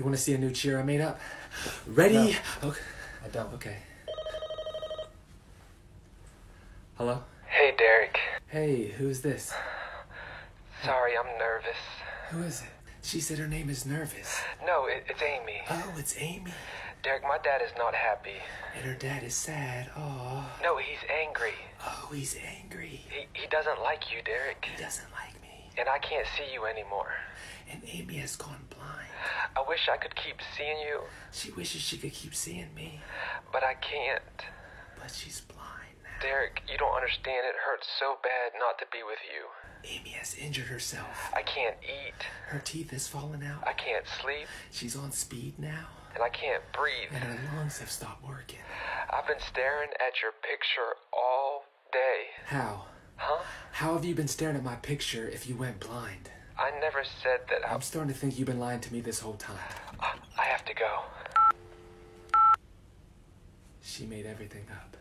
You want to see a new cheer I made up? Ready? No. Okay. I don't. Okay. Hello? Hey, Derek. Hey, who's this? Sorry, I'm nervous. Who is it? She said her name is Nervous. No, it, it's Amy. Oh, it's Amy. Derek, my dad is not happy. And her dad is sad. Oh. No, he's angry. Oh, he's angry. He, he doesn't like you, Derek. He doesn't like me. And I can't see you anymore. And Amy has gone blind. I wish I could keep seeing you, She wishes she could keep seeing me, but I can't. but she's blind now. Derek, you don't understand. It hurts so bad not to be with you. Amy has injured herself. I can't eat. Her teeth has fallen out. I can't sleep. She's on speed now. And I can't breathe. And her lungs have stopped working. I've been staring at your picture all day. How? How have you been staring at my picture if you went blind? I never said that I. I'm starting to think you've been lying to me this whole time. Ah, I have to go. She made everything up.